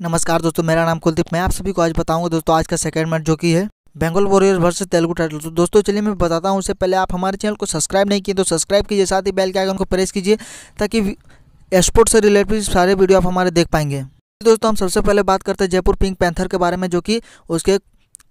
नमस्कार दोस्तों, मेरा नाम कुलदीप, मैं आप सभी को आज बताऊँगा दोस्तों, आज का सेकंड मैच जो कि है Bengal warrior versus Telugu title तो दोस्तों, चलिए मैं बताता हूँ, उससे पहले आप हमारे चैनल को सब्सक्राइब नहीं किए तो सब्सक्राइब कीजिए, साथ ही बेल के आइकन को प्रेस कीजिए, ताकि स्पोर्ट्स से रिलेटेड सारे वीडियो आप हमारे देख पाएँगे। दोस्तों, हम सबसे पहले बात करते हैं जयपुर पिंक पैंथर के बारे में, जो कि उसके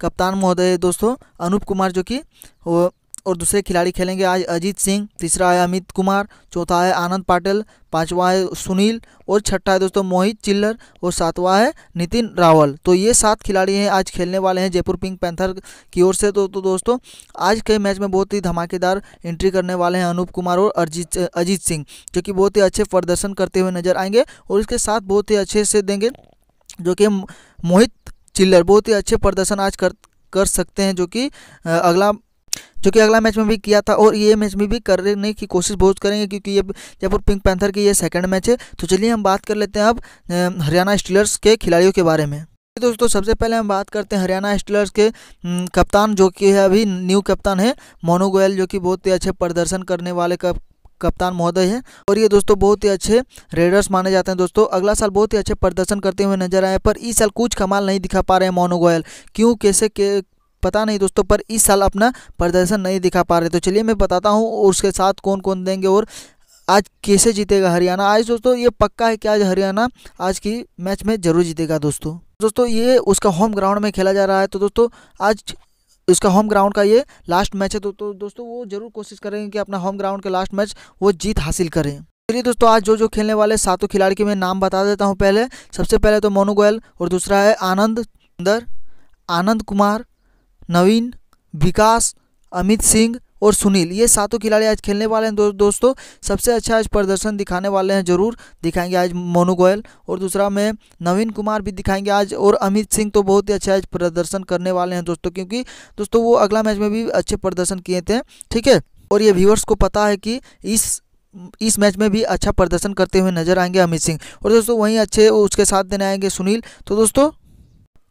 कप्तान महोदय दोस्तों, अनूप कुमार, जो कि वो और दूसरे खिलाड़ी खेलेंगे आज अजीत सिंह तीसरा है अमित कुमार चौथा है आनंद पाटिल पांचवा है सुनील और छठा है दोस्तों मोहित चिल्लर और सातवां है नितिन रावल। तो ये सात खिलाड़ी हैं आज खेलने वाले हैं जयपुर पिंक पैंथर की ओर से। तो, तो दोस्तों आज के मैच में बहुत ही धमाकेदार एंट्री करने वाले हैं अनूप कुमार और अजीत अजीत सिंह जो कि बहुत ही अच्छे प्रदर्शन करते हुए नज़र आएँगे और इसके साथ बहुत ही अच्छे से देंगे जो कि मोहित चिल्लर बहुत ही अच्छे प्रदर्शन आज कर कर सकते हैं जो कि अगला जो कि अगला मैच में भी किया था और ये मैच में भी करने की कोशिश बहुत करेंगे क्योंकि ये जयपुर पिंक पैंथर की ये सेकंड मैच है। तो चलिए हम बात कर लेते हैं अब हरियाणा स्टीलर्स के खिलाड़ियों के बारे में। दोस्तों, सबसे पहले हम बात करते हैं हरियाणा स्टीलर्स के कप्तान जो कि है अभी न्यू कप्तान है, मोनू गोयल, जो कि बहुत ही अच्छे प्रदर्शन करने वाले कप, कप्तान महोदय है। और ये दोस्तों बहुत ही अच्छे रेडर्स माने जाते हैं दोस्तों। अगला साल बहुत ही अच्छे प्रदर्शन करते हुए नज़र आए पर इस साल कुछ कमाल नहीं दिखा पा रहे हैं मोनू गोयल। क्यों, कैसे, के पता नहीं दोस्तों पर इस साल अपना प्रदर्शन नहीं दिखा पा रहे। तो चलिए मैं बताता हूँ उसके साथ कौन कौन देंगे और आज कैसे जीतेगा हरियाणा। आज दोस्तों ये पक्का है कि आज हरियाणा आज की मैच में ज़रूर जीतेगा दोस्तों। दोस्तों ये उसका होम ग्राउंड में खेला जा रहा है। तो दोस्तों आज उसका होम ग्राउंड का ये लास्ट मैच है। तो, तो दोस्तों वो ज़रूर कोशिश करेंगे कि अपना होम ग्राउंड का लास्ट मैच वो जीत हासिल करें। चलिए दोस्तों आज जो जो खेलने वाले सातों खिलाड़ी के मैं नाम बता देता हूँ पहले। सबसे पहले तो मोनू गोयल और दूसरा है आनंद अंदर आनंद कुमार नवीन विकास अमित सिंह और सुनील। ये सातों खिलाड़ी आज खेलने वाले हैं। दो, दोस्तों सबसे अच्छा आज प्रदर्शन दिखाने वाले हैं ज़रूर। दिखाएँगे आज मोनू गोयल और दूसरा में नवीन कुमार भी दिखाएँगे आज। और अमित सिंह तो बहुत ही अच्छा आज प्रदर्शन करने वाले हैं दोस्तों क्योंकि दोस्तों वो अगला मैच में भी अच्छे प्रदर्शन किए थे ठीक है? और ये व्यूअर्स को पता है कि इस इस मैच में भी अच्छा प्रदर्शन करते हुए नज़र आएँगे अमित सिंह। और दोस्तों वहीं अच्छे उसके साथ देने आएँगे सुनील। तो दोस्तों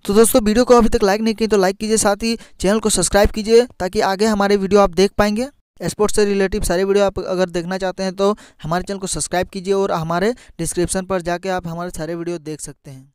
तो दोस्तों, वीडियो को अभी तक लाइक नहीं किए तो लाइक कीजिए, साथ ही चैनल को सब्सक्राइब कीजिए, ताकि आगे हमारे वीडियो आप देख पाएँगे। स्पोर्ट्स से रिलेटिव सारे वीडियो आप अगर देखना चाहते हैं तो हमारे चैनल को सब्सक्राइब कीजिए और हमारे डिस्क्रिप्शन पर जाके आप हमारे सारे वीडियो देख सकते हैं।